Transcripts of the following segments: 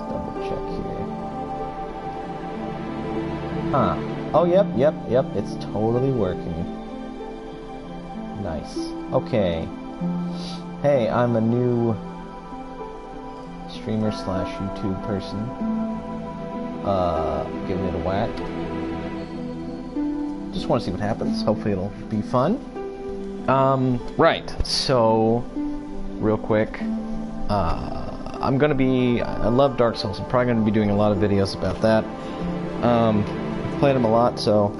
double check here. Huh. Oh, yep, yep, yep. It's totally working. Nice. Okay. Hey, I'm a new streamer slash YouTube person. Uh, giving it a whack. Just want to see what happens. Hopefully it'll be fun. Um, right. So, real quick, uh, I'm gonna be. I love Dark Souls. I'm probably gonna be doing a lot of videos about that. Um, played them a lot, so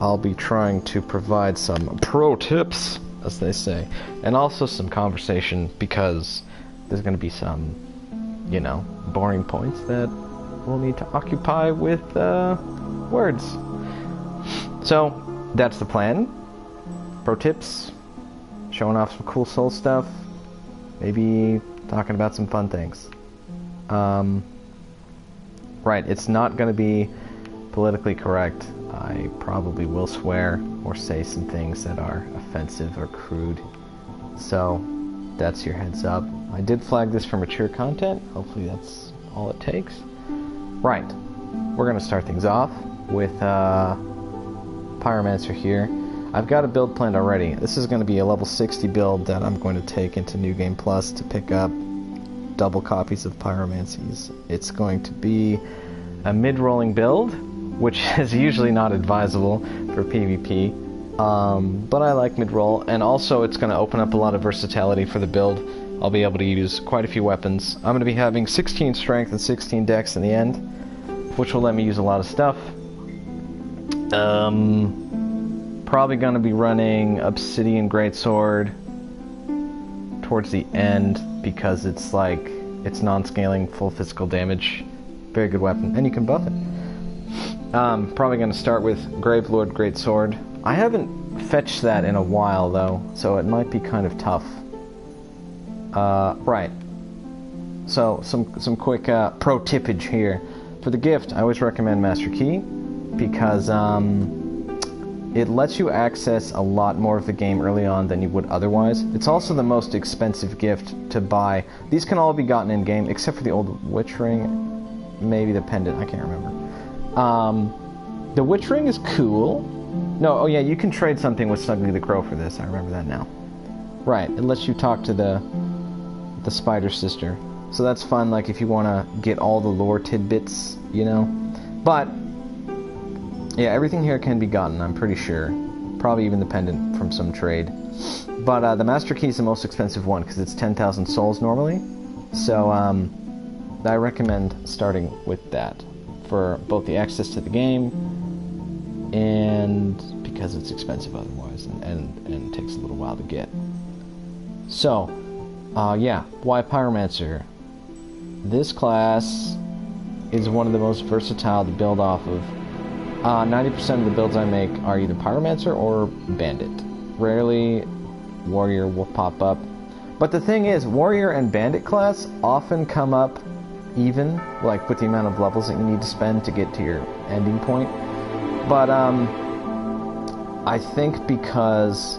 I'll be trying to provide some pro tips, as they say, and also some conversation because there's gonna be some, you know, boring points that we'll need to occupy with uh, words. So that's the plan. Pro tips, showing off some cool soul stuff, maybe talking about some fun things. Um, right, it's not going to be politically correct. I probably will swear or say some things that are offensive or crude. So that's your heads up. I did flag this for mature content. Hopefully that's all it takes. Right, we're going to start things off with uh, Pyromancer here. I've got a build planned already. This is going to be a level 60 build that I'm going to take into New Game Plus to pick up double copies of Pyromancies. It's going to be a mid-rolling build, which is usually not advisable for PvP, um, but I like mid-roll, and also it's going to open up a lot of versatility for the build. I'll be able to use quite a few weapons. I'm going to be having 16 strength and 16 dex in the end, which will let me use a lot of stuff. Um, probably going to be running Obsidian Greatsword towards the end because it's like it's non-scaling, full physical damage, very good weapon, and you can buff it. Um, probably going to start with Gravelord Greatsword. I haven't fetched that in a while though, so it might be kind of tough. Uh, right. So some some quick uh, pro tippage here. For the gift, I always recommend Master Key because um, it lets you access a lot more of the game early on than you would otherwise. It's also the most expensive gift to buy. These can all be gotten in game except for the old witch ring, maybe the pendant. I can't remember. Um, the witch ring is cool. No, oh yeah, you can trade something with Snuggly the Crow for this. I remember that now. Right, it lets you talk to the the spider sister. So that's fun, like if you want to get all the lore tidbits, you know. But yeah, everything here can be gotten. I'm pretty sure. Probably even the pendant from some trade. But uh, the master key is the most expensive one because it's 10,000 souls normally. So um, I recommend starting with that for both the access to the game and because it's expensive otherwise and, and, and takes a little while to get. So, uh, yeah, why Pyromancer? This class is one of the most versatile to build off of. Uh, 90% of the builds I make are either Pyromancer or Bandit. Rarely, Warrior will pop up. But the thing is, Warrior and Bandit class often come up even, like with the amount of levels that you need to spend to get to your ending point. But um, I think because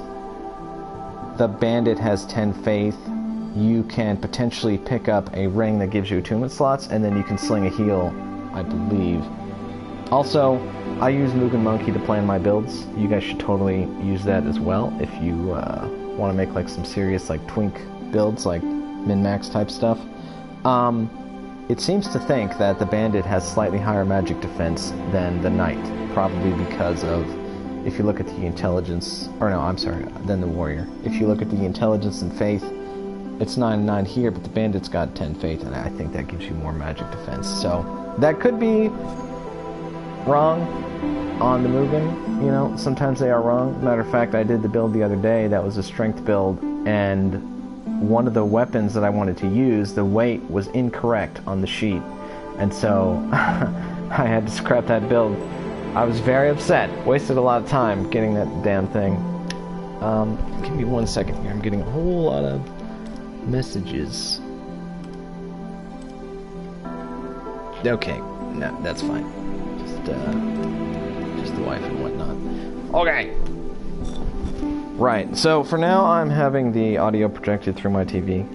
the Bandit has 10 faith, you can potentially pick up a ring that gives you attunement slots, and then you can sling a heal, I believe. Also, I use Mugen Monkey to plan my builds. You guys should totally use that as well if you uh, want to make like some serious like twink builds, like min-max type stuff. Um, it seems to think that the bandit has slightly higher magic defense than the knight, probably because of if you look at the intelligence, or no, I'm sorry, than the warrior. If you look at the intelligence and faith, it's 9 9 here, but the bandit's got 10 faith, and I think that gives you more magic defense. So that could be wrong on the moving. You know, sometimes they are wrong. Matter of fact, I did the build the other day that was a strength build, and one of the weapons that I wanted to use, the weight was incorrect on the sheet. And so I had to scrap that build. I was very upset. Wasted a lot of time getting that damn thing. Um, give me one second here. I'm getting a whole lot of messages. Okay, no, that's fine. Just, uh, just the wife and whatnot. Okay. Right, so for now I'm having the audio projected through my TV.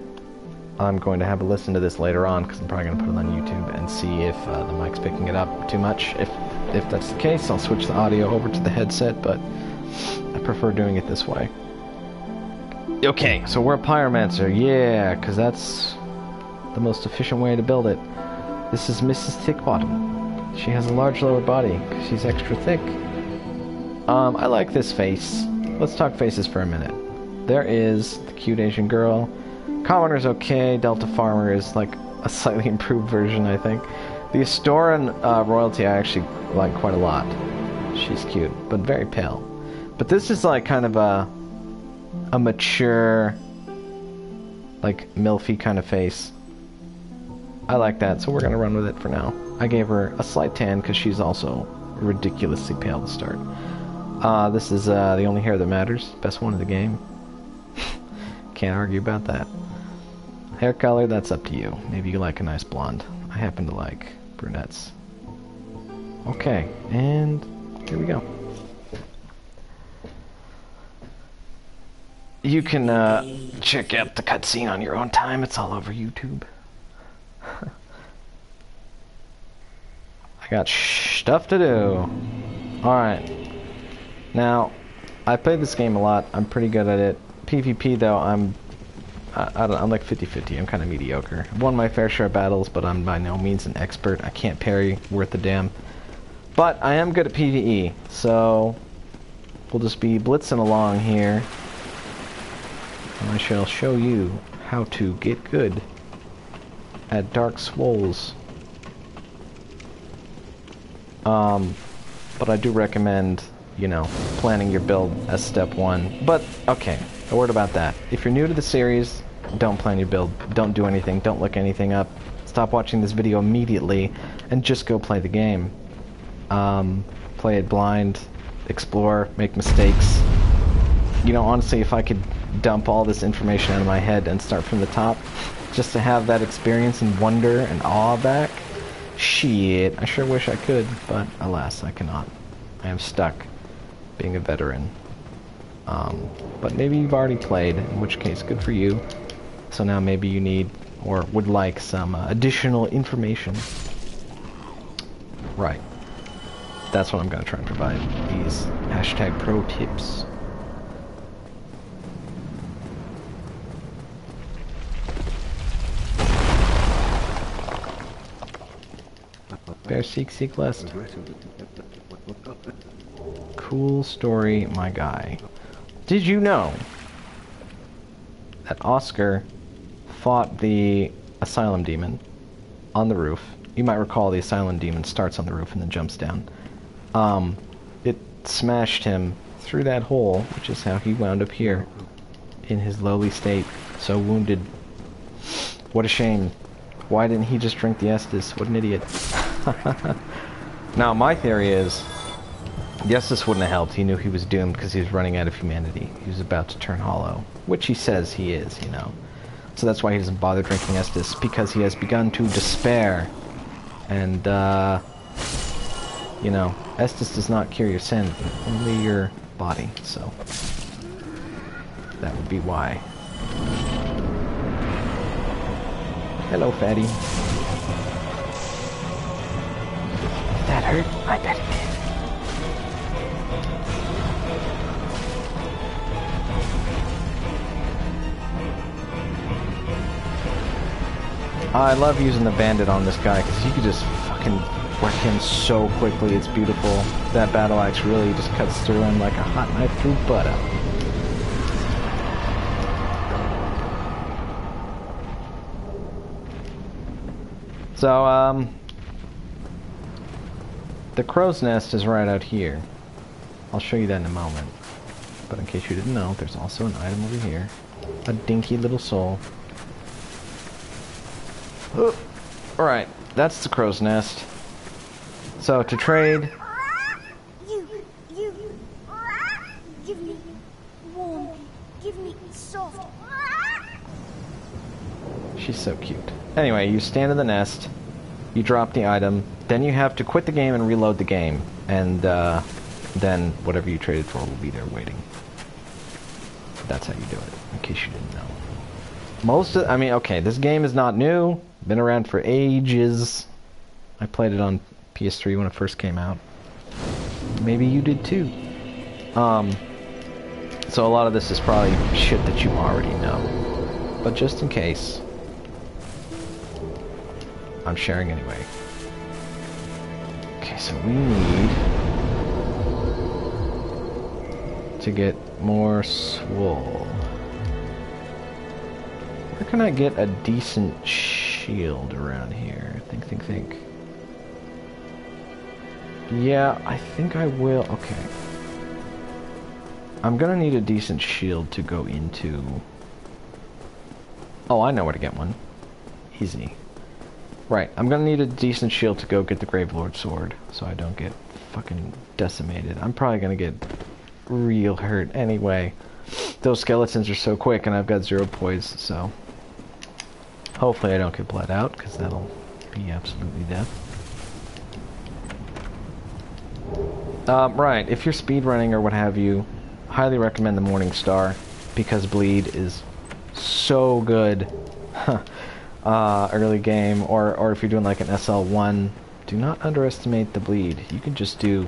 I'm going to have a listen to this later on because I'm probably going to put it on YouTube and see if uh, the mic's picking it up too much. If if that's the case, I'll switch the audio over to the headset, but I prefer doing it this way. Okay, so we're a pyromancer, yeah, because that's the most efficient way to build it. This is Mrs. Thickbottom. She has a large lower body because she's extra thick. Um, I like this face. Let's talk faces for a minute. There is the cute Asian girl. Commoner's okay. Delta Farmer is like a slightly improved version, I think. The Astoran uh, royalty I actually like quite a lot. She's cute, but very pale. But this is like kind of a a mature, like milfy kind of face. I like that, so we're gonna run with it for now. I gave her a slight tan because she's also ridiculously pale to start. Uh, this is uh, the only hair that matters. Best one of the game. Can't argue about that. Hair color, that's up to you. Maybe you like a nice blonde. I happen to like brunettes. Okay, and here we go. You can uh, check out the cutscene on your own time. It's all over YouTube. Got stuff to do. Alright. Now, I played this game a lot. I'm pretty good at it. PvP, though, I'm I, I don't, I'm like 50-50. I'm kind of mediocre. I've won my fair share of battles, but I'm by no means an expert. I can't parry worth a damn. But I am good at PvE, so we'll just be blitzing along here. And I shall show you how to get good at Dark Souls. Um, but I do recommend, you know, planning your build as step one. But, okay, a word about that. If you're new to the series, don't plan your build. Don't do anything. Don't look anything up. Stop watching this video immediately and just go play the game. Um, play it blind, explore, make mistakes. You know, honestly, if I could dump all this information out of my head and start from the top, just to have that experience and wonder and awe back, shit, I sure wish I could, but alas, I cannot. I am stuck being a veteran. Um, but maybe you've already played, in which case, good for you. So now maybe you need or would like some uh, additional information. Right. That's what I'm going to try and provide. These hashtag pro tips. Bear seek seek lest. Cool story, my guy. Did you know that Oscar fought the Asylum Demon on the roof? You might recall the Asylum Demon starts on the roof and then jumps down. Um, it smashed him through that hole, which is how he wound up here in his lowly state, so wounded. What a shame. Why didn't he just drink the Estus? What an idiot. now, my theory is Yes, this wouldn't have helped. He knew he was doomed because he was running out of humanity. He was about to turn hollow, which he says he is, you know. So that's why he doesn't bother drinking Estus, because he has begun to despair. And, uh, you know, Estus does not cure your sin, only your body, so that would be why. Hello, fatty. That hurt? I bet it did. I love using the bandit on this guy because you can just fucking wreck him so quickly. It's beautiful. That battle axe really just cuts through him like a hot knife through butter. So, um, the crow's nest is right out here. I'll show you that in a moment. But in case you didn't know, there's also an item over here. A dinky little soul. Alright, that's the crow's nest. So to trade... You, you, give me warm, give me soft. She's so cute. Anyway, you stand in the nest, you drop the item, then you have to quit the game and reload the game, and uh, then whatever you traded for will be there waiting. That's how you do it, in case you didn't know. Most of, I mean, okay, this game is not new. Been around for ages. I played it on PS3 when it first came out. Maybe you did too. Um, so a lot of this is probably shit that you already know. But just in case, I'm sharing anyway. Okay, so we need to get more swole. Where can I get a decent shield around here? Think, think, think. Yeah, I think I will. Okay. I'm gonna need a decent shield to go into... Oh, I know where to get one. Easy. Right, I'm gonna need a decent shield to go get the Gravelord sword, so I don't get fucking decimated. I'm probably gonna get real hurt anyway. Those skeletons are so quick, and I've got zero poise, so... Hopefully I don't get bled out, because that'll be absolutely death. Um, right, if you're speedrunning or what have you, highly recommend the Morning Star, because bleed is so good uh, early game, or, or if you're doing like an SL1, do not underestimate the bleed. You can just do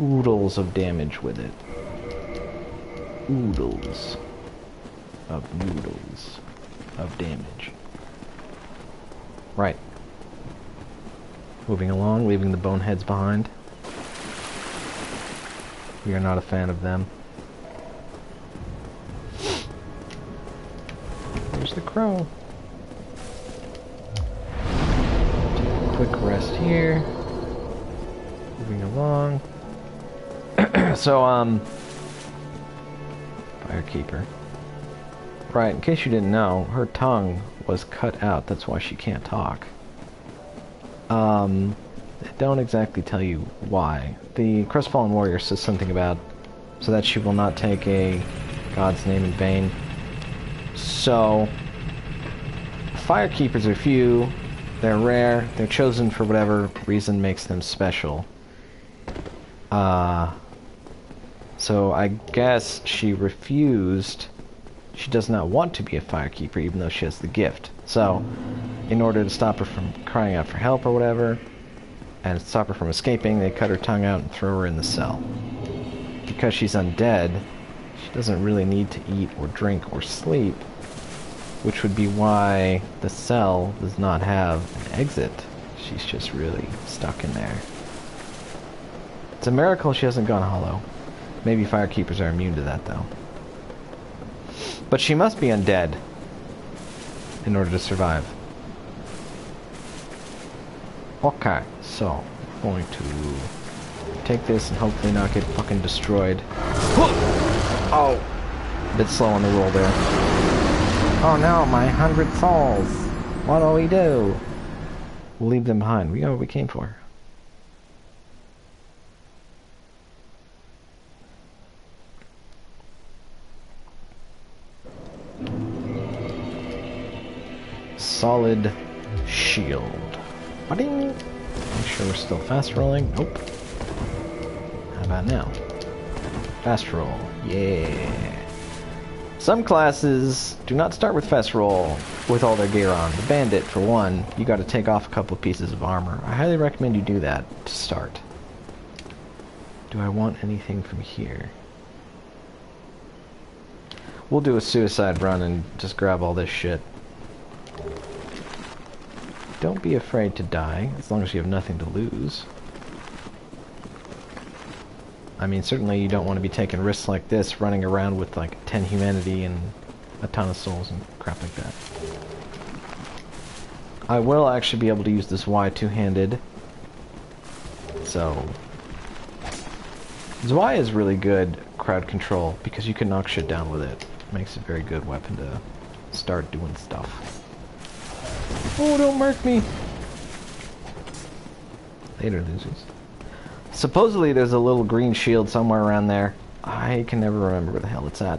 oodles of damage with it. Oodles of noodles of damage. Right. Moving along, leaving the boneheads behind. We are not a fan of them. There's the crow. Quick rest here. Moving along. so, um... Firekeeper. Right, in case you didn't know, her tongue was cut out. That's why she can't talk. Um, don't exactly tell you why. The Crestfallen Warrior says something about so that she will not take a God's name in vain. So, Firekeepers are few, they're rare, they're chosen for whatever reason makes them special. Uh, so I guess she refused. She does not want to be a firekeeper even though she has the gift. So, in order to stop her from crying out for help or whatever, and stop her from escaping, they cut her tongue out and throw her in the cell. Because she's undead, she doesn't really need to eat or drink or sleep, which would be why the cell does not have an exit. She's just really stuck in there. It's a miracle she hasn't gone hollow. Maybe firekeepers are immune to that, though. But she must be undead in order to survive. Okay, so, I'm going to take this and hopefully not get fucking destroyed. Oh! Bit slow on the roll there. Oh no, my hundred souls! What do we do? We'll leave them behind. We got what we came for. Solid shield. Ba-ding! Make sure we're still fast rolling. Nope. How about now? Fast roll. Yeah. Some classes do not start with fast roll with all their gear on. The bandit, for one, you got to take off a couple of pieces of armor. I highly recommend you do that to start. Do I want anything from here? We'll do a suicide run and just grab all this shit. Don't be afraid to die, as long as you have nothing to lose. I mean, certainly you don't want to be taking risks like this, running around with like 10 humanity and a ton of souls and crap like that. I will actually be able to use this Zwei two-handed. So... Zwei is really good crowd control because you can knock shit down with it. Makes a very good weapon to start doing stuff. Oh, don't mark me! Later, losers. Supposedly there's a little green shield somewhere around there. I can never remember where the hell it's at.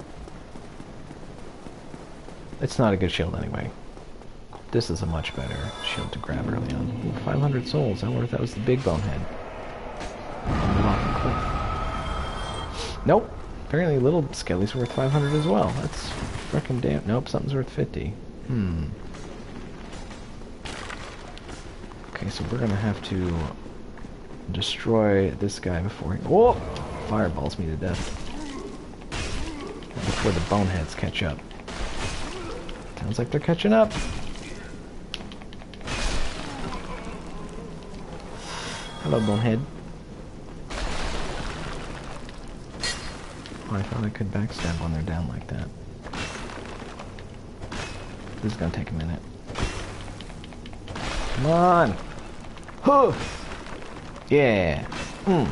It's not a good shield anyway. This is a much better shield to grab early on. Ooh, 500 souls. I wonder if that was the big bonehead. Nope. Apparently little skelly's worth 500 as well. That's freaking damn. Nope, something's worth 50. Hmm. Okay, so we're gonna have to destroy this guy before he. Oh! Fireballs me to death. Before the boneheads catch up. Sounds like they're catching up. Hello, bonehead. Oh, I thought I could backstab when they're down like that. This is gonna take a minute. Come on! Huh! Yeah! Hmm.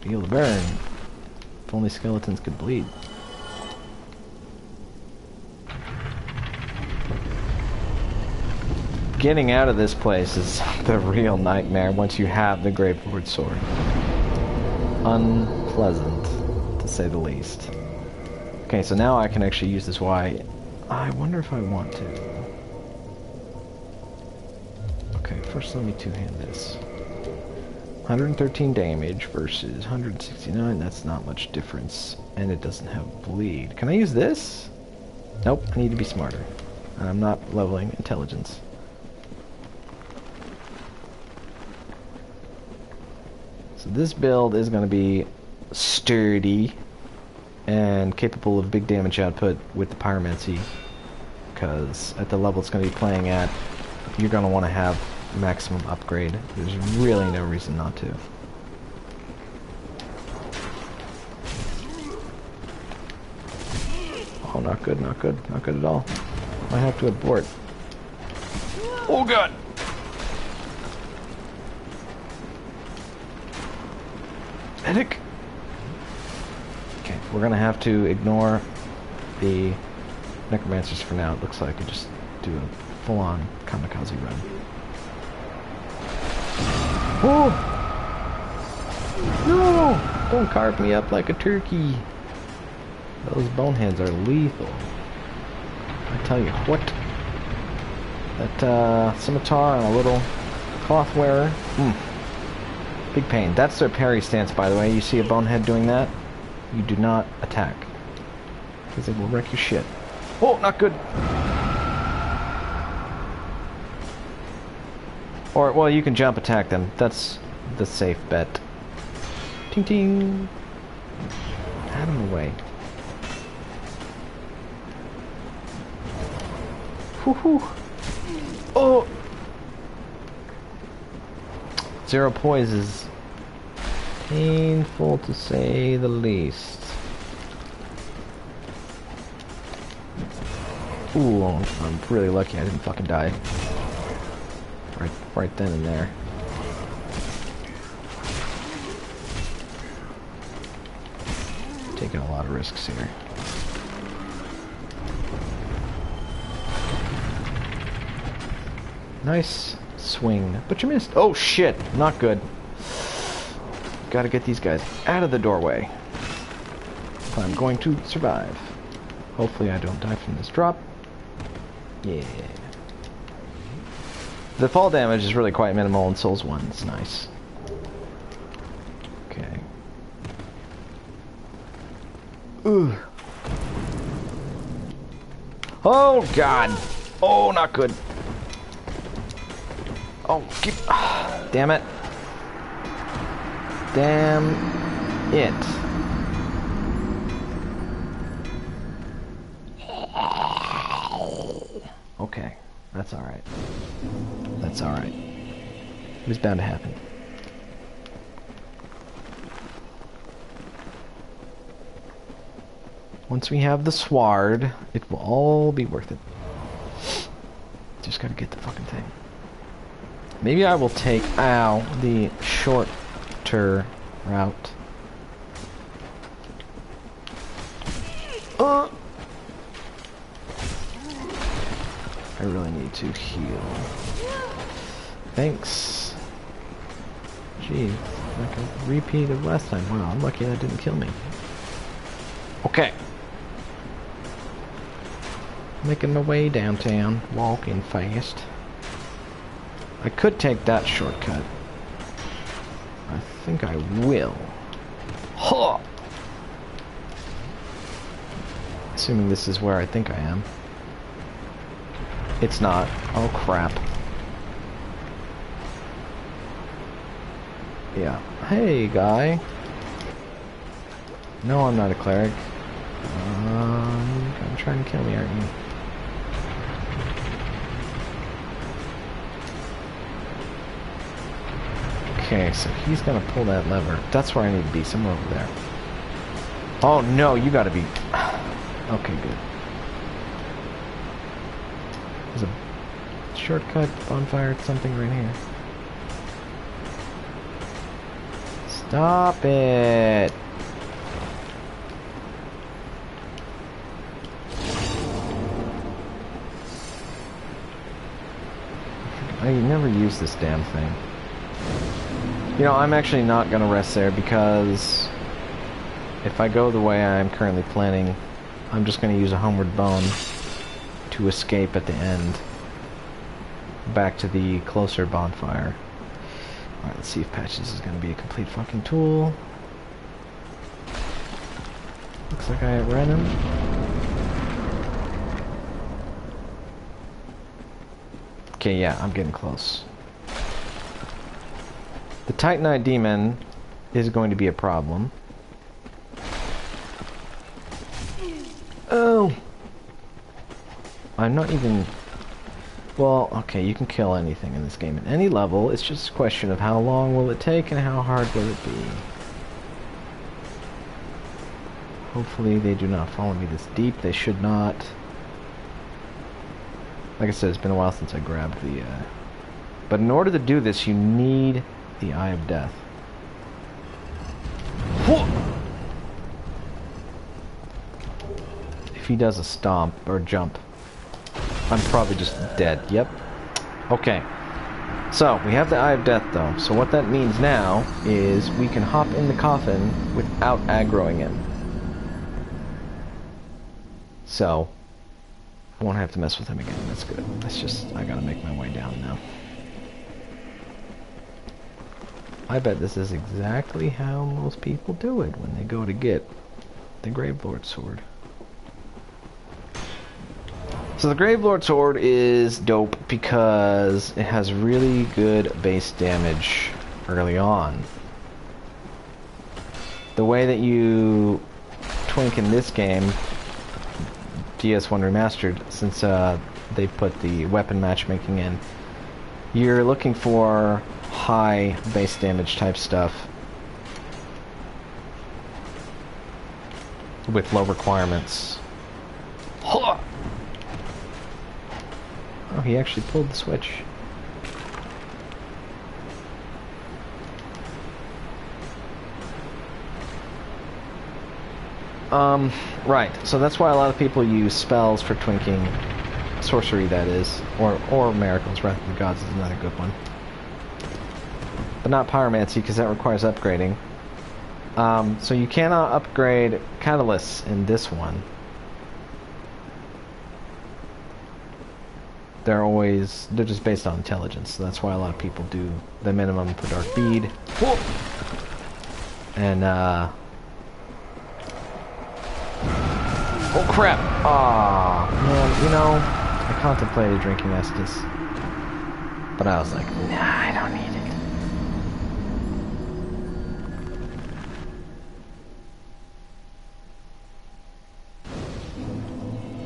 Feel the burn. If only skeletons could bleed. Getting out of this place is the real nightmare once you have the Gravelord Sword. Unpleasant, to say the least. Okay, so now I can actually use this Zwei. I wonder if I want to. Okay, first let me two-hand this. 113 damage versus 169, that's not much difference. And it doesn't have bleed. Can I use this? Nope, I need to be smarter. I'm not leveling intelligence. So this build is going to be sturdy and capable of big damage output with the pyromancy because at the level it's going to be playing at you're going to want to have maximum upgrade there's really no reason not to oh not good not good not good at all I have to abort oh god Medic! Okay, we're gonna have to ignore the necromancers for now. It looks like I just do a full-on kamikaze run. Oh! No! Don't carve me up like a turkey. Those boneheads are lethal. I tell you what. That uh, scimitar and a little cloth wearer. Mm. Big pain. That's their parry stance, by the way. You see a bonehead doing that? You do not attack. Because it will wreck your shit. Oh, not good. Or, well, you can jump attack them. That's the safe bet. Ting ting. Out of the way. Whoo Oh! Zero poise is painful to say the least. Ooh, I'm really lucky I didn't fucking die. Right, then and there. Taking a lot of risks here. Nice swing, but you missed. Oh shit, not good. Gotta get these guys out of the doorway. I'm going to survive. Hopefully I don't die from this drop. Yeah. The fall damage is really quite minimal in Souls 1. It's nice. Okay. Ooh. Oh god! Oh, not good. Oh, keep. Ah. damn it. Damn it. It was bound to happen. Once we have the sward, it will all be worth it. Just gotta get the fucking thing. Maybe I will take, ow, the shorter route. Uh. I really need to heal. Thanks. Jeez, like a repeat of last time. Wow, I'm lucky that didn't kill me. Okay. Making my way downtown, walking fast. I could take that shortcut. I think I will. Huh! Assuming this is where I think I am. It's not. Oh crap. Yeah. Hey, guy. No, I'm not a cleric. Um, you're trying to kill me, aren't you? Okay, so he's gonna pull that lever. That's where I need to be, somewhere over there. Oh no, you gotta be... Okay, good. There's a shortcut, bonfire, something right here. Stop it! I never use this damn thing. You know, I'm actually not going to rest there because if I go the way I'm currently planning, I'm just going to use a homeward bone to escape at the end back to the closer bonfire. Alright, let's see if Patches is going to be a complete fucking tool. Looks like I ran him. Okay, yeah, I'm getting close. The Titanite Demon is going to be a problem. Oh! I'm not even... Well, okay, you can kill anything in this game at any level. It's just a question of how long will it take and how hard will it be. Hopefully they do not follow me this deep. They should not. Like I said, it's been a while since I grabbed the... Uh... But in order to do this, you need the Eye of Death. If he does a stomp or jump, I'm probably just dead. Yep. Okay. So, we have the Eye of Death though. So what that means now is we can hop in the coffin without aggroing him. So, I won't have to mess with him again. That's good. That's just, I gotta make my way down now. I bet this is exactly how most people do it when they go to get the Gravelord sword. So the Gravelord sword is dope because it has really good base damage early on. The way that you twink in this game, DS1 Remastered, since uh, they put the weapon matchmaking in, you're looking for high base damage type stuff with low requirements. Oh, he actually pulled the switch. Um, right. So that's why a lot of people use spells for twinking. Sorcery, that is. Or, or miracles. Wrath of the Gods is another good one. But not pyromancy, because that requires upgrading. Um, so you cannot upgrade catalysts in this one. They're always they're just based on intelligence. So that's why a lot of people do the minimum for dark bead. Whoa! And uh Oh crap! Ah man, you know, I contemplated drinking Estus. But I was like, nah, I don't need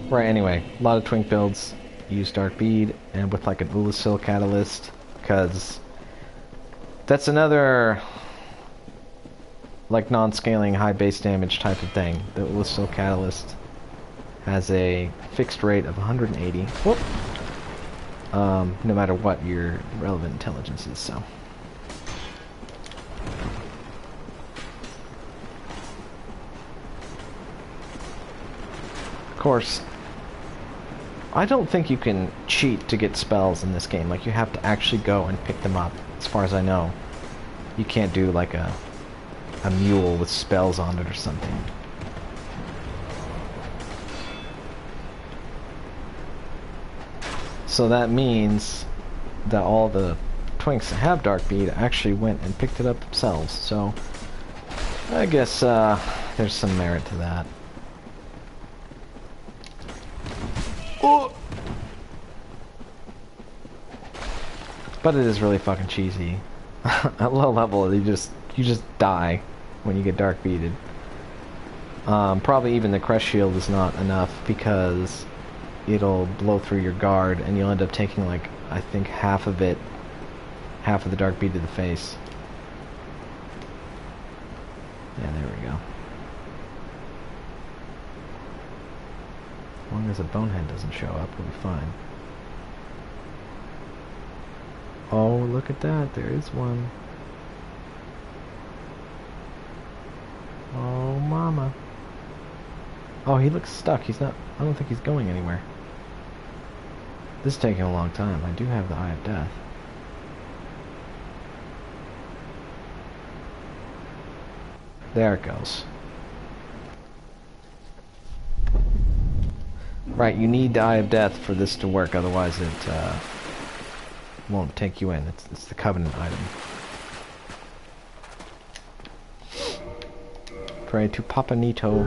it. Right, anyway, a lot of twink builds use Dark Bead and with like an Oolacile Catalyst because that's another like non-scaling high base damage type of thing. The Oolacile Catalyst has a fixed rate of 180 whoop, um, no matter what your relevant intelligence is, so. Of course, I don't think you can cheat to get spells in this game. Like, you have to actually go and pick them up, as far as I know. You can't do, like, a, a mule with spells on it or something. So that means that all the twinks that have Dark Bead actually went and picked it up themselves. So, I guess, uh, there's some merit to that. But it is really fucking cheesy. At low level, you just you just die when you get dark beaded. Um, probably even the crest shield is not enough because it'll blow through your guard and you'll end up taking like I think half of it, half of the dark bead to the face. Yeah, there we go. As long as a bonehead doesn't show up, we'll be fine. Oh, look at that. There is one. Oh, mama. Oh, he looks stuck. He's not... I don't think he's going anywhere. This is taking a long time. I do have the Eye of Death. There it goes. Right, you need the Eye of Death for this to work, otherwise it uh, won't take you in. It's, it's the Covenant item. Pray to Papa Nito.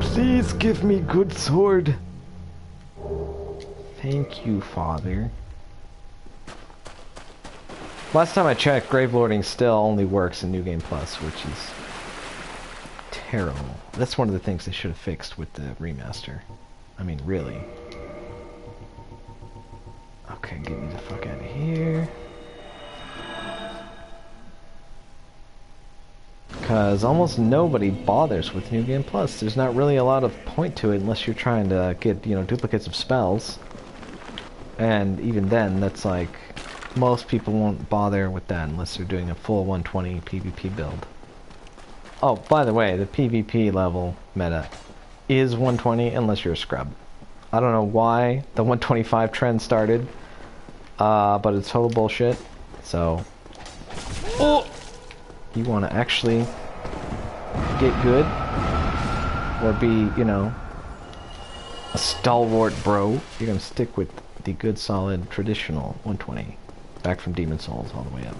Please give me good sword. Thank you, Father. Last time I checked, Gravelording still only works in New Game Plus, which is terrible. That's one of the things they should have fixed with the remaster. I mean, really. Okay, get me the fuck out Because almost nobody bothers with New Game Plus. There's not really a lot of point to it unless you're trying to get, you know, duplicates of spells. And even then, that's like... Most people won't bother with that unless they're doing a full 120 PvP build. Oh, by the way, the PvP level meta is 120 unless you're a scrub. I don't know why the 125 trend started, uh, but it's total bullshit. So, oh, you want to actually get good or be, you know, a stalwart bro, you're gonna stick with the good, solid, traditional 120, back from Demon Souls all the way up.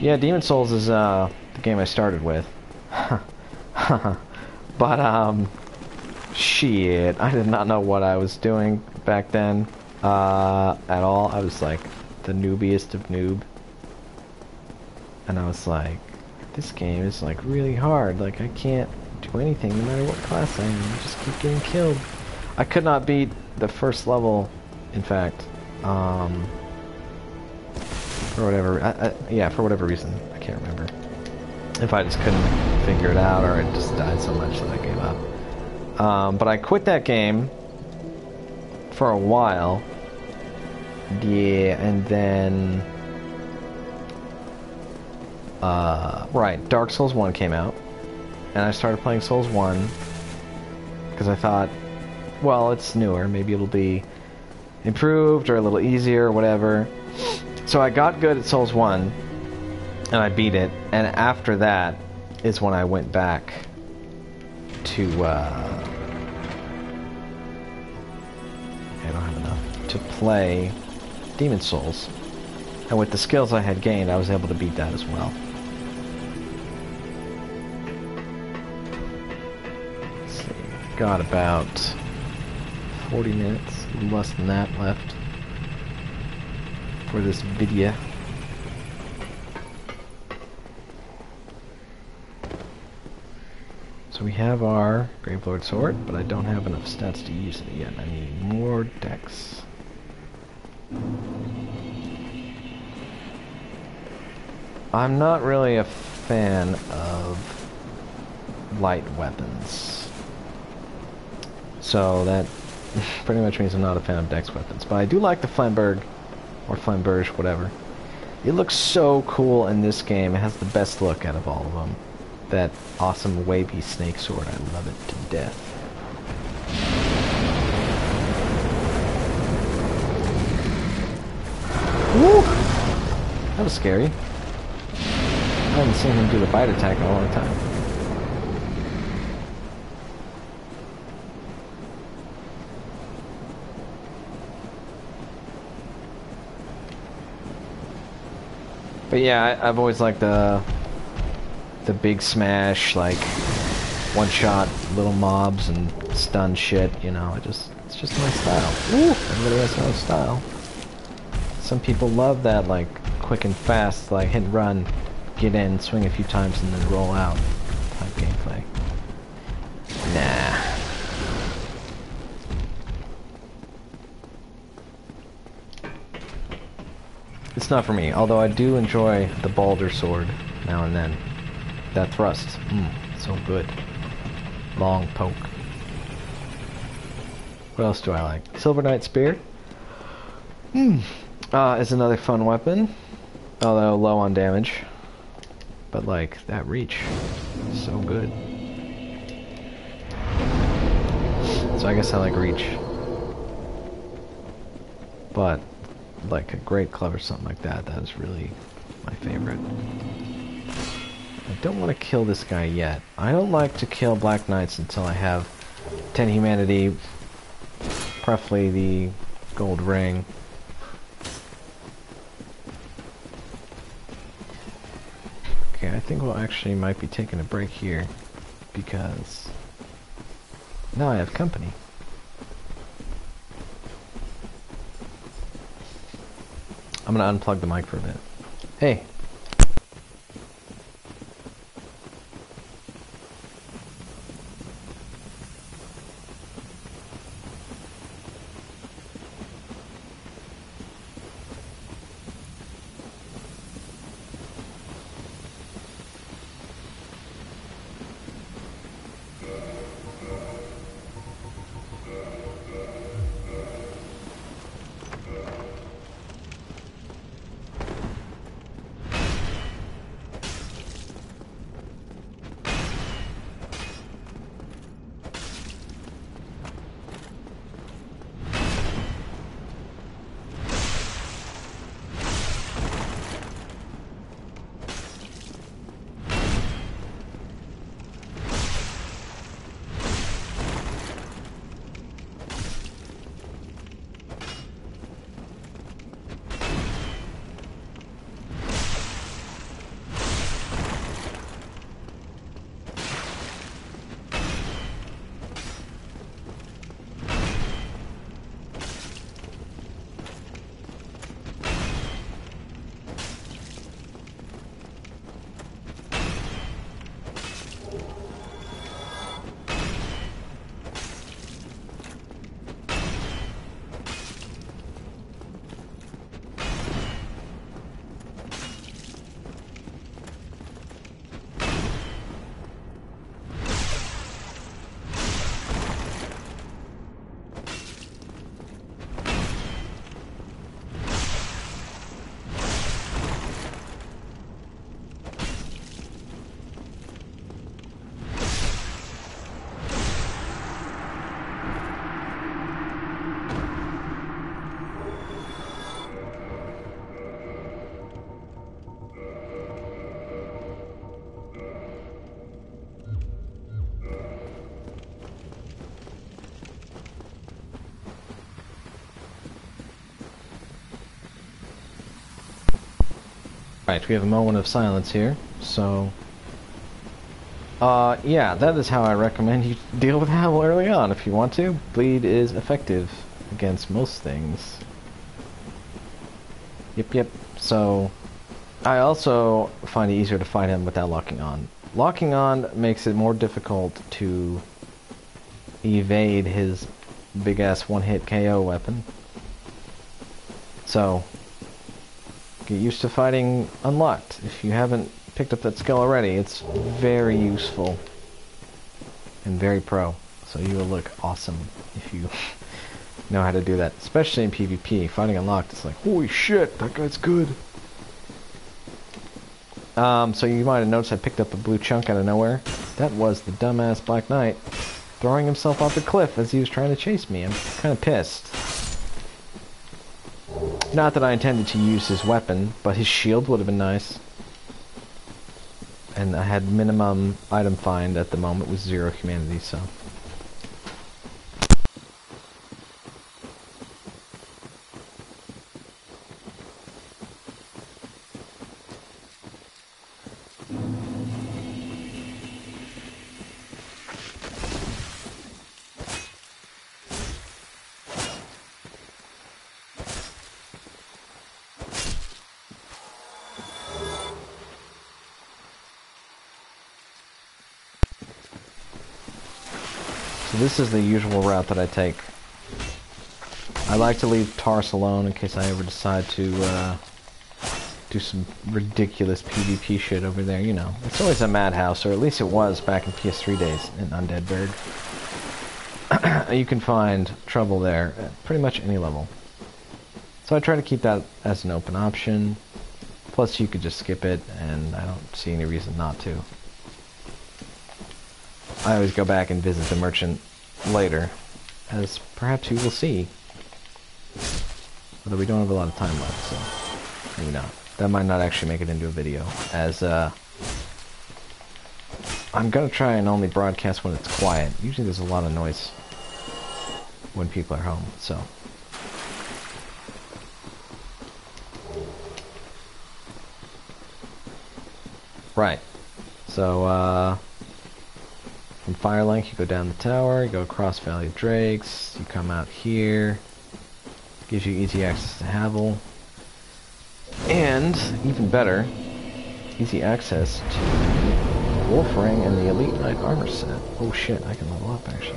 Yeah, Demon Souls is uh, the game I started with. but um, shit, I did not know what I was doing back then uh, at all. I was like the noobiest of noob. And I was like, this game is like really hard. Like I can't do anything no matter what class I am. I just keep getting killed. I could not beat the first level, in fact. Um, for whatever, I, I, yeah, for whatever reason. I can't remember. If I just couldn't figure it out or I just died so much that I gave up. Um, but I quit that game for a while. Yeah, and then... Uh, right, Dark Souls 1 came out. And I started playing Souls 1. Because I thought, well, it's newer. Maybe it'll be improved or a little easier or whatever. So I got good at Souls 1. And I beat it. And after that is when I went back to, uh... I don't have enough. To play Demon Souls. And with the skills I had gained, I was able to beat that as well. Got about 40 minutes, less than that left for this video. So we have our Gravelord sword, but I don't have enough stats to use it yet. I need more dex. I'm not really a fan of light weapons. So that pretty much means I'm not a fan of dex weapons. But I do like the Flamberg, or Flamberge, whatever. It looks so cool in this game. It has the best look out of all of them. That awesome wavy snake sword. I love it to death. Woo! That was scary. I haven't seen him do the bite attack in a long time. But yeah, I, I've always liked the the big smash, like one shot little mobs and stun shit, you know, I just, it's just my style. Ooh, everybody has their own style. Some people love that, like, quick and fast, like, hit and run, get in, swing a few times, and then roll out type gameplay. Nah. It's not for me, although I do enjoy the Balder sword now and then. That thrust, mmm, so good. Long poke. What else do I like? Silver Knight Spear. Hmm. Uh, is another fun weapon. Although low on damage. But like, that reach. So good. So I guess I like reach. But like a great club or something like that, that is really my favorite. I don't want to kill this guy yet. I don't like to kill Black Knights until I have 10 humanity, preferably the gold ring. Okay, I think we'll actually might be taking a break here because now I have company. I'm gonna unplug the mic for a bit. Hey. Right, we have a moment of silence here, so... Uh, yeah, that is how I recommend you deal with Havel early on, if you want to. Bleed is effective against most things. Yep, yep, so... I also find it easier to fight him without locking on. Locking on makes it more difficult to evade his big-ass one-hit KO weapon. So, Get used to fighting unlocked. If you haven't picked up that skill already, it's very useful and very pro. So you will look awesome if you know how to do that. Especially in PvP. Fighting unlocked, it's like, holy shit, that guy's good. Um, so you might have noticed I picked up a blue chunk out of nowhere. That was the dumbass Black Knight throwing himself off the cliff as he was trying to chase me. I'm kind of pissed. Not that I intended to use his weapon, but his shield would have been nice. And I had minimum item find at the moment with zero humanity, so... this is the usual route that I take. I like to leave Taurus alone in case I ever decide to uh, do some ridiculous PvP shit over there, you know. It's always a madhouse, or at least it was back in PS3 days in Undead Burg. you can find trouble there at pretty much any level. So I try to keep that as an open option. Plus you could just skip it, and I don't see any reason not to. I always go back and visit the merchant later, as perhaps you will see. Although we don't have a lot of time left, so maybe not. That might not actually make it into a video, as uh, I'm gonna try and only broadcast when it's quiet. Usually there's a lot of noise when people are home, so. Right. So, uh, from Firelink, you go down the tower, you go across Valley of Drakes, you come out here, gives you easy access to Havel, and, even better, easy access to Wolf Ring and the Elite Knight armor set. Oh shit, I can level up actually.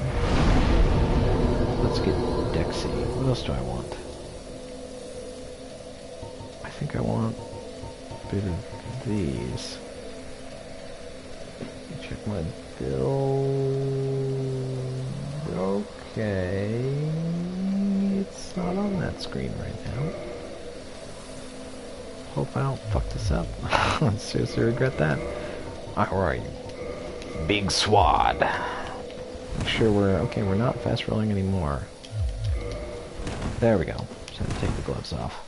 Let's get Dexy. What else do I want? I think I want a bit of these. Check my Okay. It's not on that screen right now. Hope I don't fuck this up. I seriously regret that. Alright, where are you? Big Swad. Make sure we're... Okay, we're not fast rolling anymore. There we go. Just have to take the gloves off.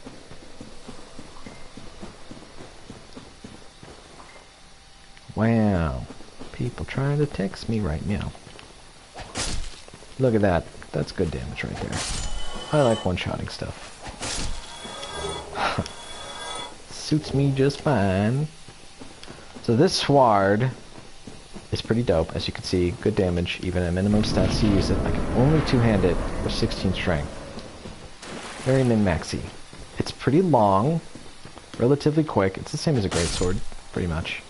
Wow. People trying to text me right now. Look at that. That's good damage right there. I like one-shotting stuff. Suits me just fine. So this sword is pretty dope. As you can see, good damage, even at minimum stats to use it. I can only two-hand it with 16 strength. Very min-maxy. It's pretty long, relatively quick. It's the same as a greatsword, pretty much.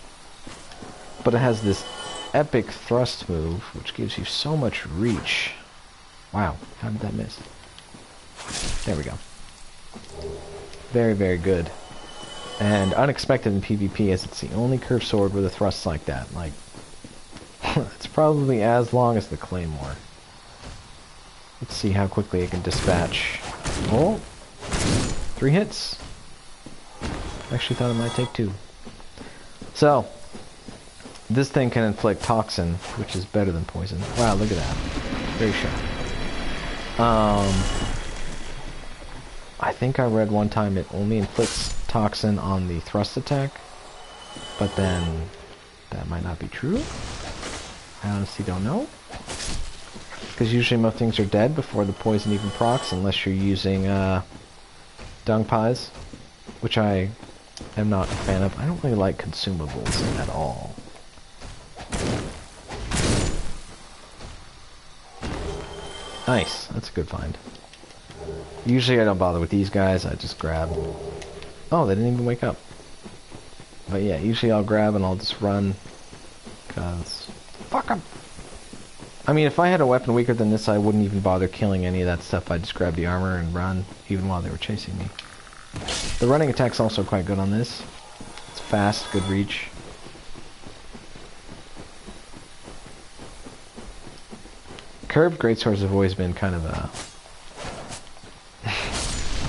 But it has this epic thrust move, which gives you so much reach. Wow, how did that miss? There we go. Very, very good. And unexpected in PvP as it's the only curved sword with a thrust like that. Like, it's probably as long as the Claymore. Let's see how quickly it can dispatch. Oh, three hits. Actually thought it might take two. So, this thing can inflict toxin, which is better than poison. Wow, look at that. Very sharp. Um, I think I read one time it only inflicts toxin on the thrust attack, but then that might not be true. I honestly don't know. Because usually most things are dead before the poison even procs, unless you're using uh, dung pies, which I am not a fan of. I don't really like consumables at all. Nice, that's a good find. Usually I don't bother with these guys, I just grab. Oh, they didn't even wake up. But yeah, usually I'll grab and I'll just run. Cause, fuck them. I mean, if I had a weapon weaker than this, I wouldn't even bother killing any of that stuff. I'd just grab the armor and run, even while they were chasing me. The running attack's also quite good on this. It's fast, good reach. Curved greatswords have always been kind of a...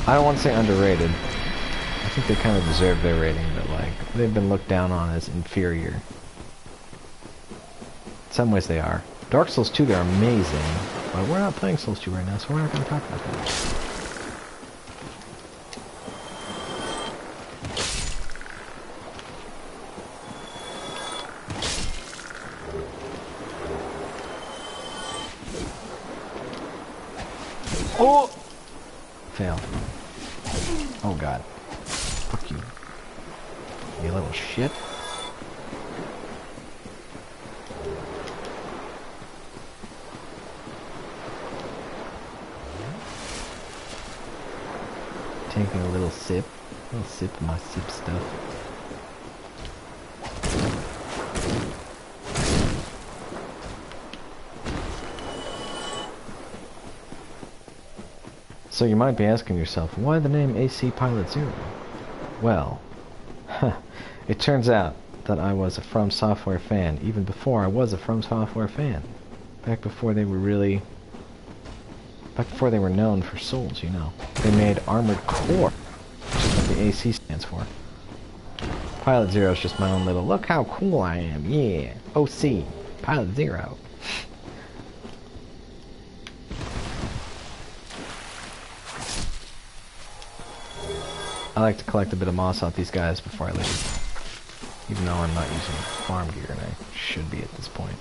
I don't want to say underrated. I think they kind of deserve their rating, but like, they've been looked down on as inferior. In some ways they are. Dark Souls 2, they're amazing, but we're not playing Souls 2 right now, so we're not going to talk about that. Oh! Fail. Oh god. Fuck you. You little shit. Taking a little sip. A little sip of my sip stuff. So you might be asking yourself, why the name AC Pilot Zero? Well, it turns out that I was a From Software fan even before I was a From Software fan. Back before they were really... Back before they were known for Souls, you know. They made Armored Core, which is what the AC stands for. Pilot Zero is just my own little, look how cool I am, yeah. OC, Pilot Zero. I like to collect a bit of moss off these guys before I leave. Even though I'm not using farm gear and I should be at this point.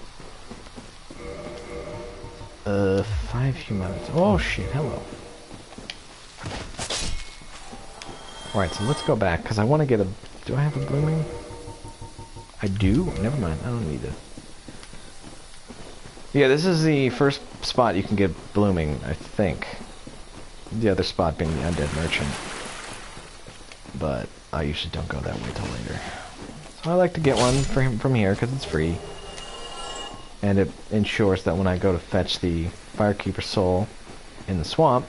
Uh, five humans. Oh shit, hello. Alright, so let's go back, because I want to get a... Do I have a blooming? I do? Never mind, I don't need it. Yeah, this is the first spot you can get blooming, I think. The other spot being the Undead Merchant. But I usually don't go that way till later. So I like to get one for him from here, because it's free. And it ensures that when I go to fetch the Firekeeper Soul in the swamp,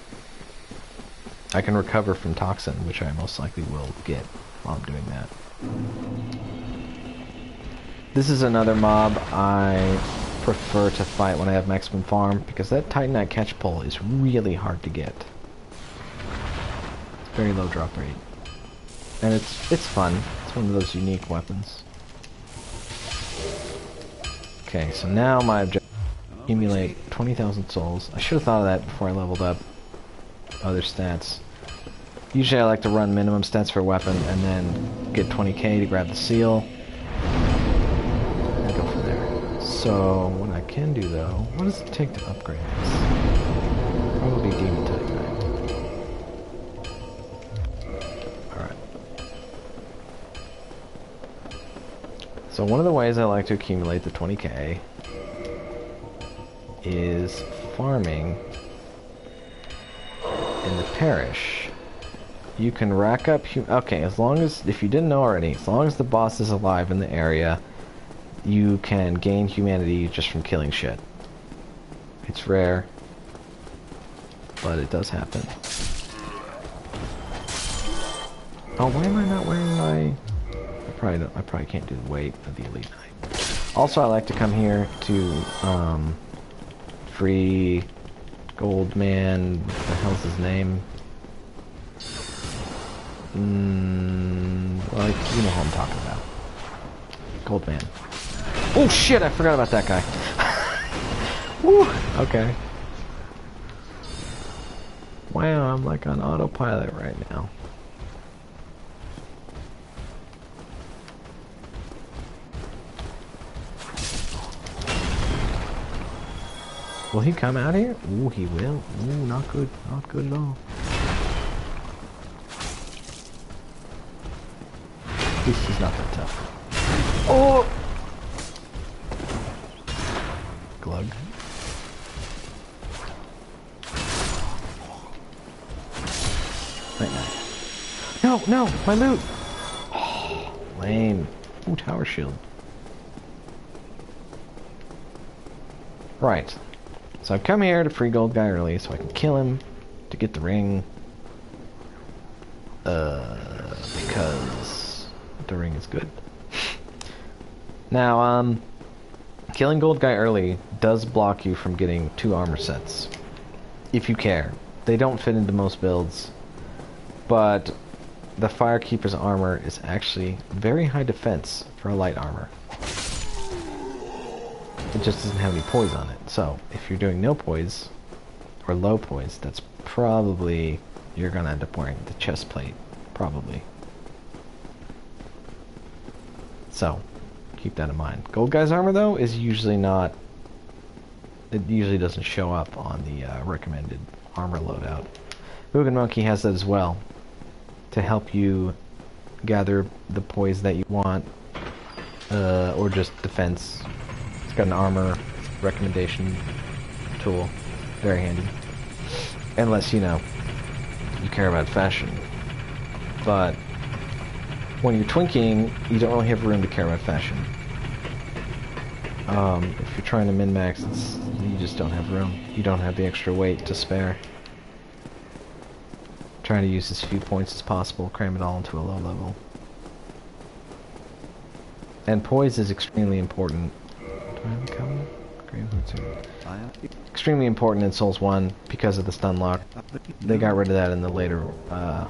I can recover from Toxin, which I most likely will get while I'm doing that. This is another mob I prefer to fight when I have maximum farm, because that Titanite catch pole is really hard to get. It's very low drop rate. And it's it's fun. It's one of those unique weapons. Okay, so now my objective accumulate 20,000 souls. I should have thought of that before I leveled up other stats. Usually I like to run minimum stats for a weapon and then get 20k to grab the seal. And go from there. So, what I can do though, what does it take to upgrade this? Probably demon type, So one of the ways I like to accumulate the 20k is farming in the parish. You can rack up... Okay, as long as... If you didn't know already, as long as the boss is alive in the area, you can gain humanity just from killing shit. It's rare, but it does happen. Oh, why am I not wearing my... Probably, don't, I probably can't do the weight of the Elite Knight. Also, I like to come here to um, free Gold Man. What the hell's his name? Mm, like, you know who I'm talking about. Gold Man. Oh shit, I forgot about that guy. Woo, okay. Wow, I'm like on autopilot right now. Will he come out here? Ooh, he will. Ooh, not good. Not good at all. This is not that tough. Oh! Glug. Night night. No, no, my loot! Oh, lame. Ooh, tower shield. Right. So I've come here to free gold guy early so I can kill him to get the ring. Uh, because the ring is good. now, um, killing gold guy early does block you from getting two armor sets. If you care. They don't fit into most builds. But the Firekeeper's armor is actually very high defense for a light armor. It just doesn't have any poise on it. So, if you're doing no poise, or low poise, that's probably, you're gonna end up wearing the chest plate. Probably. So, keep that in mind. Gold Guy's armor, though, is usually not, it usually doesn't show up on the uh, recommended armor loadout. Mugen Monkey has that as well, to help you gather the poise that you want, uh, or just defense got an armor recommendation tool. Very handy. Unless, you know, you care about fashion. But when you're twinking, you don't really have room to care about fashion. Um, if you're trying to min-max, you just don't have room. You don't have the extra weight to spare. Trying to use as few points as possible, cram it all into a low level. And poise is extremely important. Extremely important in Souls 1 because of the stun lock. They got rid of that in the later uh,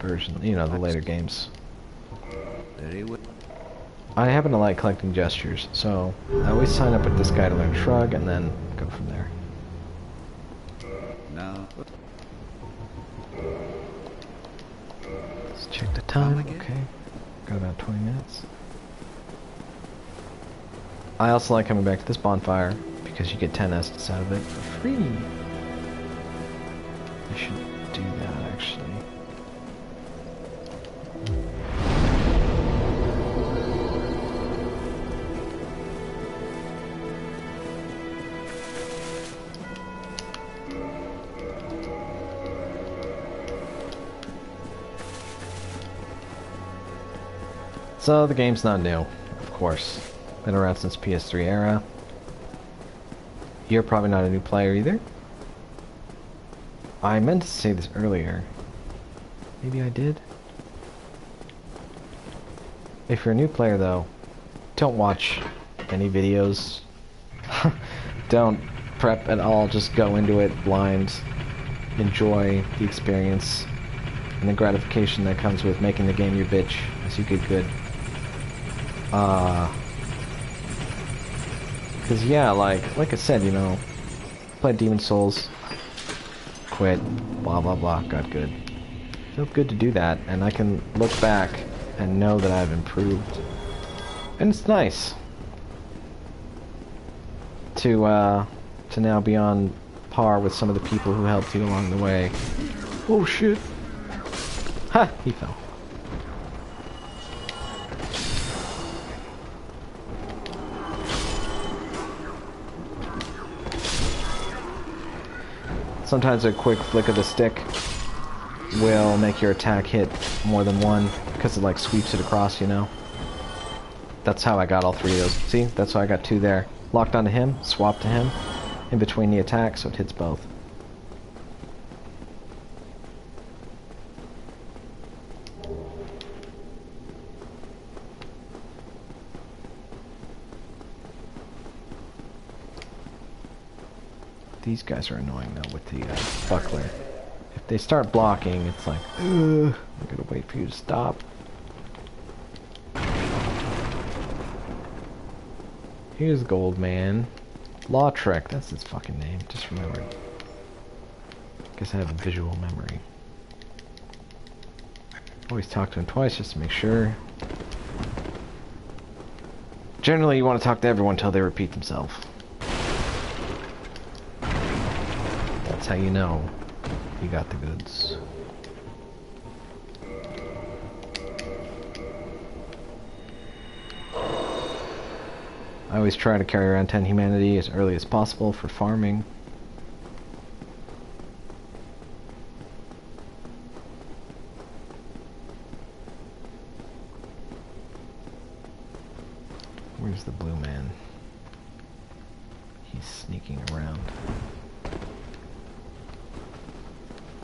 version, you know, the later games. I happen to like collecting gestures, so I always sign up with this guy to learn Shrug and then go from there. Let's check the time. Okay. Got about 20 minutes. I also like coming back to this bonfire because you get 10 Estus out of it for free. I should do that actually. So the game's not new, of course. Been around since PS3 era. You're probably not a new player either. I meant to say this earlier. Maybe I did? If you're a new player though, don't watch any videos. don't prep at all, just go into it blind. Enjoy the experience and the gratification that comes with making the game your bitch as you get good. Uh, Cause yeah, like like I said, you know, played Demon Souls, quit, blah blah blah, got good. Felt good to do that, and I can look back and know that I've improved. And it's nice to uh to now be on par with some of the people who helped you along the way. Oh shit. Ha! He fell. Sometimes a quick flick of the stick will make your attack hit more than one because it like sweeps it across, you know? That's how I got all three of those. See? That's how I got two there. Locked onto him, swapped to him, in between the attacks, so it hits both. These guys are annoying though with the uh, buckler. If they start blocking, it's like, ugh, I gotta wait for you to stop. Here's gold Goldman. Lautrec, that's his fucking name. Just remember Guess I have a visual memory. Always talk to him twice just to make sure. Generally, you want to talk to everyone until they repeat themselves. How you know you got the goods. I always try to carry around 10 humanity as early as possible for farming. Where's the blue man? He's sneaking around.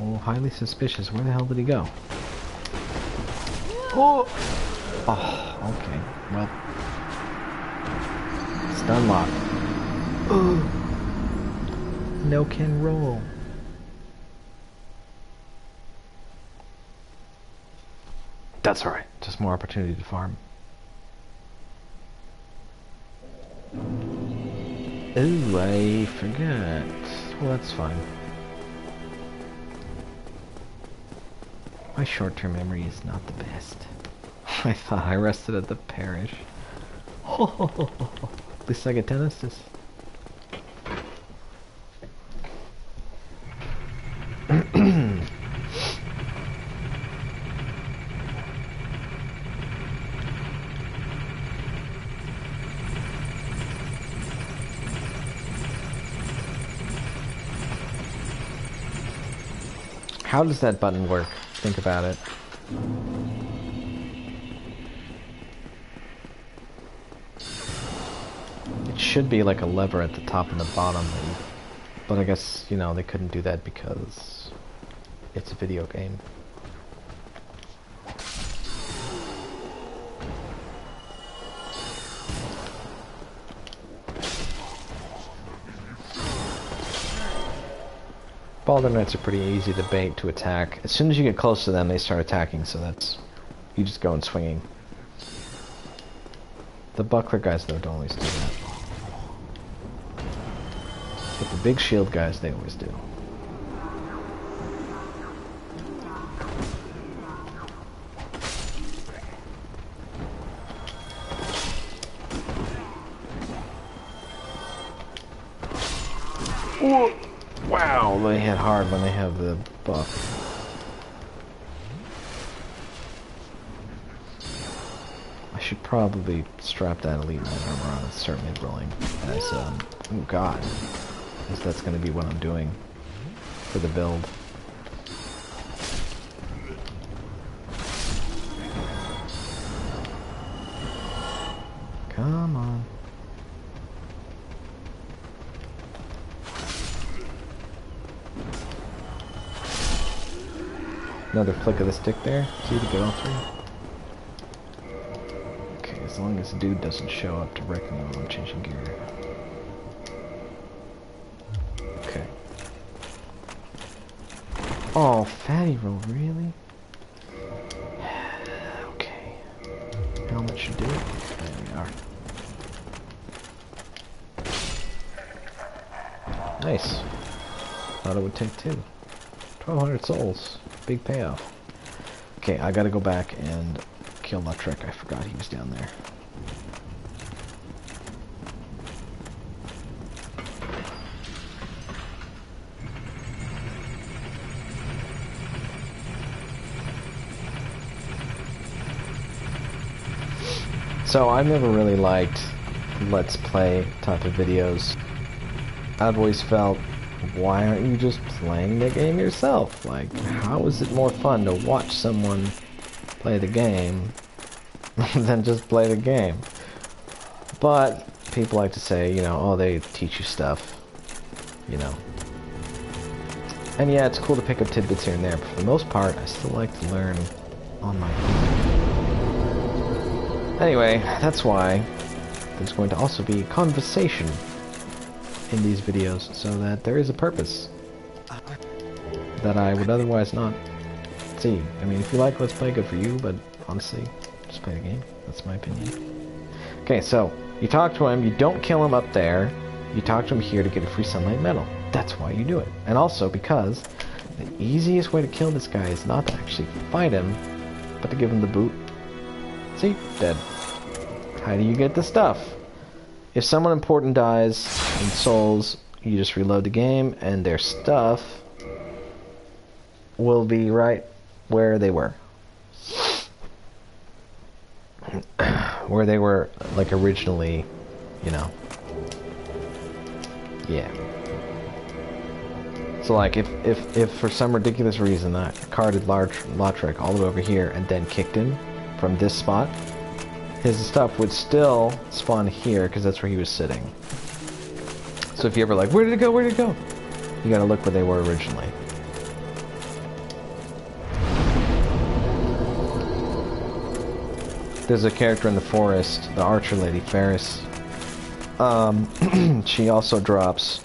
Oh, highly suspicious. Where the hell did he go? Oh! Oh, okay. Well. Stun lock. Oh. No can roll. That's alright. Just more opportunity to farm. Ooh, I forgot. Well, that's fine. My short-term memory is not the best. I thought I rested at the parish. at least I get Estus. How does that button work? Think about it. It should be like a lever at the top and the bottom, but I guess, you know, they couldn't do that because it's a video game. Balder Knights are pretty easy to bait to attack. As soon as you get close to them, they start attacking, so that's... You just go and swinging. The buckler guys, though, don't always do that. But the big shield guys, they always do. Hard when they have the buff. I should probably strap that elite knight armor on. It's certainly rolling as, um, oh god. That's going to be what I'm doing for the build. Another flick of the stick there. See to get all three. Okay, as long as the dude doesn't show up to wreck me while I'm changing gear. Okay. Oh, fatty roll, really? okay. Helmet should do it. There we are. Nice. Thought it would take two. 1200 souls. Big payoff. Okay, I gotta go back and kill Lautrec. I forgot he was down there. So I've never really liked let's play type of videos. I've always felt, why aren't you just playing the game yourself? Like, how is it more fun to watch someone play the game than just play the game? But people like to say, you know, oh, they teach you stuff, you know. And yeah, it's cool to pick up tidbits here and there, but for the most part, I still like to learn on my own. Anyway, that's why there's going to also be conversation in these videos, so that there is a purpose that I would otherwise not see. I mean, if you like Let's Play, good for you, but honestly, just play the game. That's my opinion. Okay, so, you talk to him, you don't kill him up there, you talk to him here to get a free sunlight medal. That's why you do it. And also because the easiest way to kill this guy is not to actually fight him, but to give him the boot See? Dead. How do you get the stuff? If someone important dies in Souls, you just reload the game, and their stuff will be right where they were. where they were, like, originally, you know. Yeah. So, like, if, if, if for some ridiculous reason that carded large Lautrec all the way over here and then kicked him, from this spot, his stuff would still spawn here because that's where he was sitting. So if you ever like, where did it go, where did it go? You gotta look where they were originally. There's a character in the forest, the archer lady, Pharis. Um, she also drops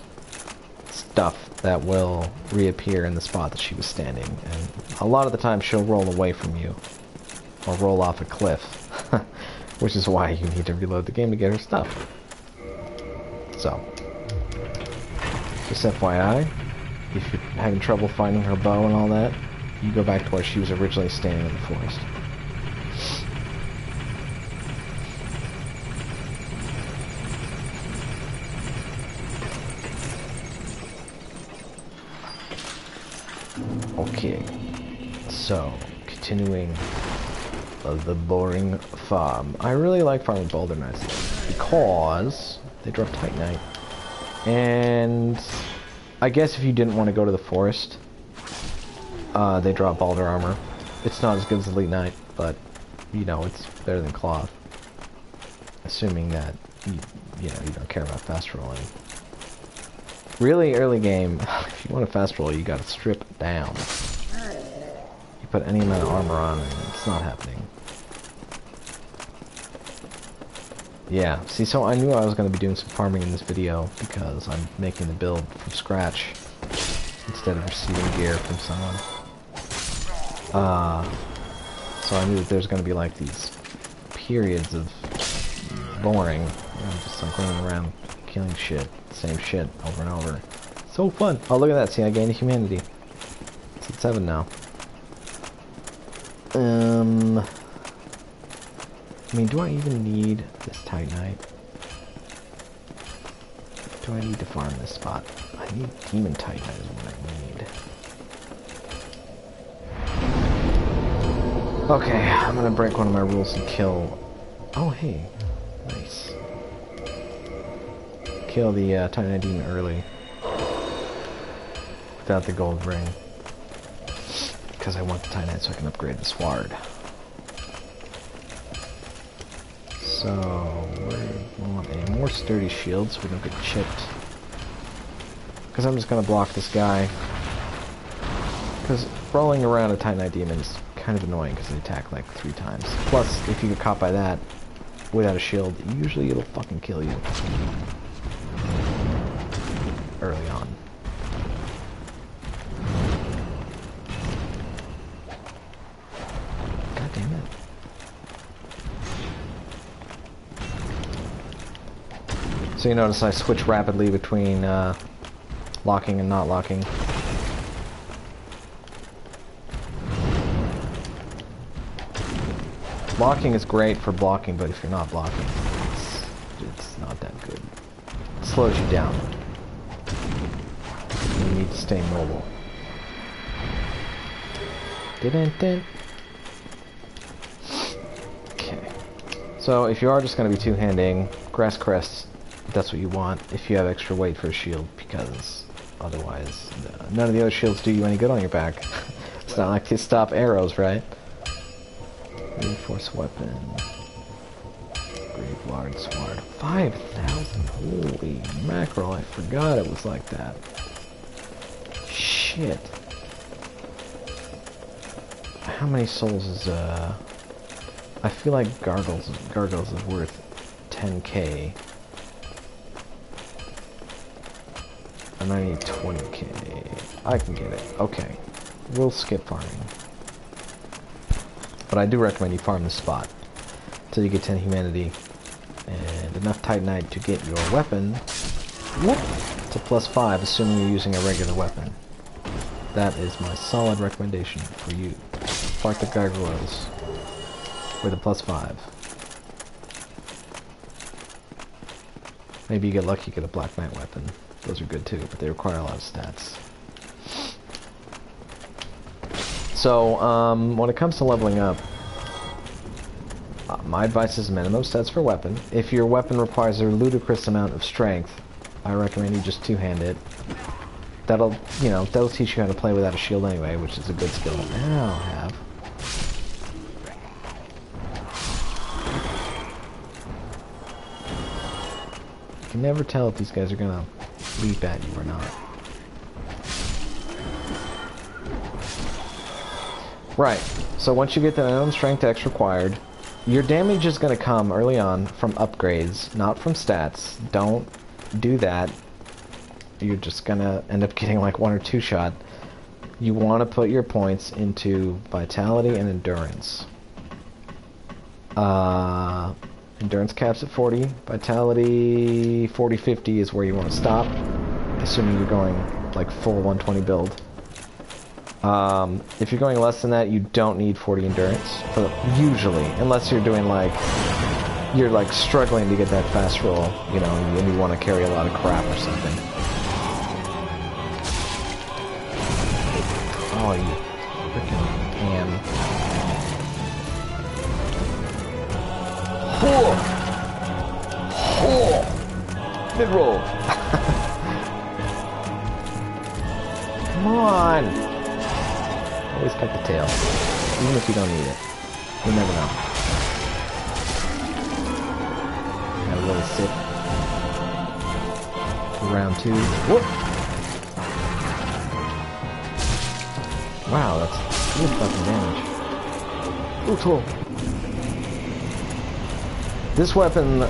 stuff that will reappear in the spot that she was standing. And a lot of the time she'll roll away from you or roll off a cliff. Which is why you need to reload the game to get her stuff. So, just FYI, if you're having trouble finding her bow and all that, you go back to where she was originally standing in the forest. Okay, so, continuing the boring farm. I really like farming Balder Knights because they drop Titanite. And I guess if you didn't want to go to the forest, uh, they drop Balder armor. It's not as good as Elite Knight, but you know, it's better than cloth. Assuming that you, you know, you don't care about fast rolling. Really early game, if you want a fast roll, you gotta strip down. You put any amount of armor on, and it's not happening. Yeah, see, so I knew I was going to be doing some farming in this video because I'm making the build from scratch instead of receiving gear from someone. Uh, so I knew that there's going to be like these periods of boring, you know, just like running around killing shit, same shit over and over. So fun! Oh, look at that, see, I gained humanity. It's at 7 now. Um... I mean, do I even need this Titanite? Do I need to farm this spot? I need Demon Titanite is what I need. Okay, I'm gonna break one of my rules and kill... Oh, hey. Nice. Kill the uh, Titanite Demon early. Without the gold ring. Because I want the Titanite so I can upgrade the Sword. So, we want a more sturdy shield so we don't get chipped. Because I'm just going to block this guy. Because rolling around a Titanite Demon is kind of annoying because they attack like three times. Plus, if you get caught by that without a shield, usually it'll fucking kill you. Early on. So you notice I switch rapidly between uh, locking and not locking. Locking is great for blocking, but if you're not blocking, it's, it's not that good. It slows you down. You need to stay mobile. Didn't Okay. So if you are just going to be two-handing, grass crests that's what you want if you have extra weight for a shield because otherwise uh, none of the other shields do you any good on your back. it's not like they stop arrows, right? Reinforced weapon. Gravelord Sword. 5,000! Holy mackerel, I forgot it was like that. Shit. How many souls is, uh... I feel like Gargles, Gargles is worth 10k. And I need 20k. I can get it. Okay. We'll skip farming. But I do recommend you farm this spot. Until you get 10 humanity. And enough Titanite to get your weapon whoop, to plus 5, assuming you're using a regular weapon. That is my solid recommendation for you. Fight the gargoyles with a plus 5. Maybe you get lucky, get a Black Knight weapon. Those are good too, but they require a lot of stats. So, um, when it comes to leveling up, uh, my advice is minimum stats for weapon. If your weapon requires a ludicrous amount of strength, I recommend you just two-hand it. That'll, you know, that'll teach you how to play without a shield anyway, which is a good skill to now have. You can never tell if these guys are gonna at you or not. Right, so once you get the minimum strength X required, your damage is going to come early on from upgrades, not from stats. Don't do that. You're just going to end up getting like one or two shot. You want to put your points into vitality and endurance. Uh, endurance caps at 40. Vitality 40-50 is where you want to stop, assuming you're going like full 120 build. Um, if you're going less than that, you don't need 40 endurance, for, usually, unless you're doing like, you're like struggling to get that fast roll, you know, and you want to carry a lot of crap or something. Oh, you Mid roll. Come on. Always cut the tail. Even if you don't need it. You never know. Gotta sit. For round two. Whoop! Wow, that's Good fucking damage. Ooh, cool. This weapon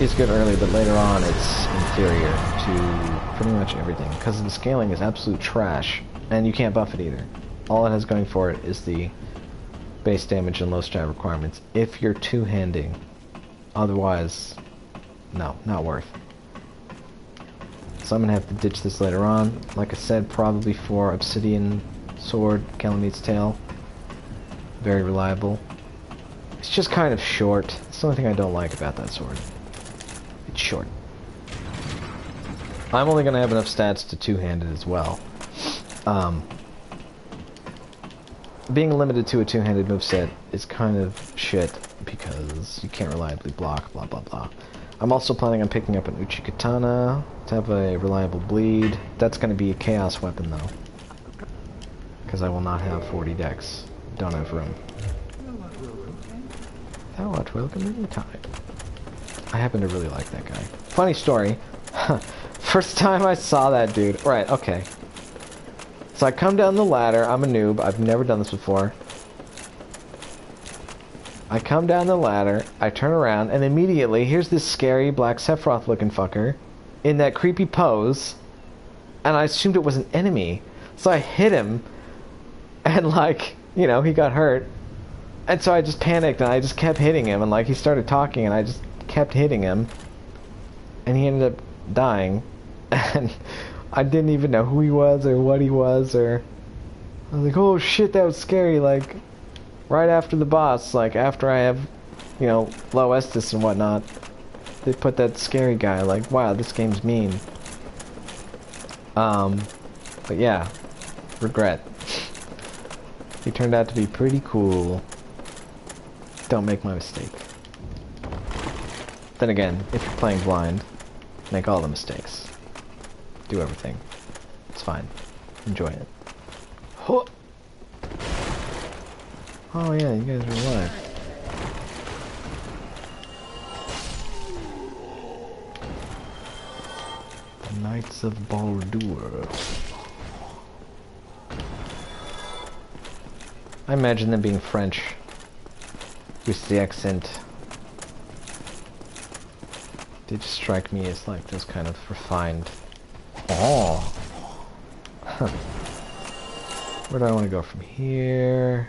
is good early, but later on it's inferior to pretty much everything because the scaling is absolute trash, and you can't buff it either. All it has going for it is the base damage and low stat requirements if you're two-handing. Otherwise, no, not worth. So I'm gonna have to ditch this later on. Like I said, probably for Obsidian Sword, Kalameet's Tail. Very reliable. It's just kind of short. It's the only thing I don't like about that sword. It's short. I'm only gonna have enough stats to two-handed as well. Um, being limited to a two-handed moveset is kind of shit because you can't reliably block, blah blah blah. I'm also planning on picking up an Uchigatana to have a reliable bleed. That's going to be a chaos weapon though. Because I will not have 40 dex. Don't have room. Thou art welcome anytime. I happen to really like that guy. Funny story. First time I saw that dude. Right, okay. So I come down the ladder. I'm a noob. I've never done this before. I come down the ladder. I turn around, and immediately here's this scary black Sephiroth looking fucker in that creepy pose. And I assumed it was an enemy. So I hit him. And, like, you know, he got hurt. And so I just panicked and I just kept hitting him. And, like, he started talking, and I just kept hitting him. And he ended up dying. And I didn't even know who he was or what he was or I was like, oh shit, that was scary. Like, right after the boss, like after I have, you know, low Estus and whatnot, they put that scary guy. Like, wow, this game's mean. Um, but yeah, regret. he turned out to be pretty cool. Don't make my mistake. Then again, if you're playing blind, make all the mistakes do everything. It's fine. Enjoy it. Oh, yeah, you guys are alive. The Knights of Balder. I imagine them being French. With the accent. Just strike me as like those kind of refined Oh. Where do I want to go from here?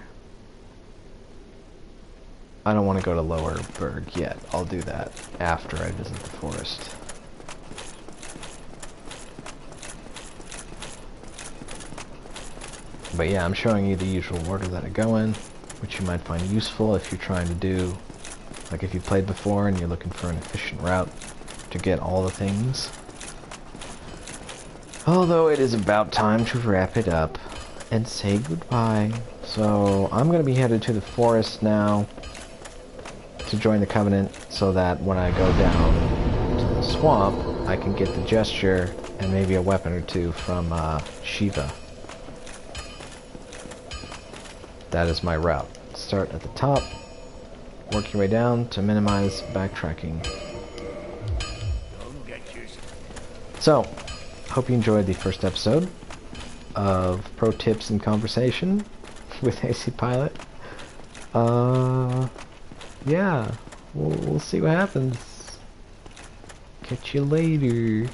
I don't want to go to Lower Burg yet. I'll do that after I visit the forest. But yeah, I'm showing you the usual order that I go in, which you might find useful if you're trying to do, like if you've played before and you're looking for an efficient route to get all the things. Although it is about time to wrap it up and say goodbye. So I'm going to be headed to the forest now to join the Covenant so that when I go down to the swamp, I can get the gesture and maybe a weapon or two from uh, Shiva. That is my route. Start at the top, work your way down to minimize backtracking. So, hope you enjoyed the first episode of Pro Tips and Conversation with AC Pilot. Uh, yeah, we'll, we'll see what happens. Catch you later.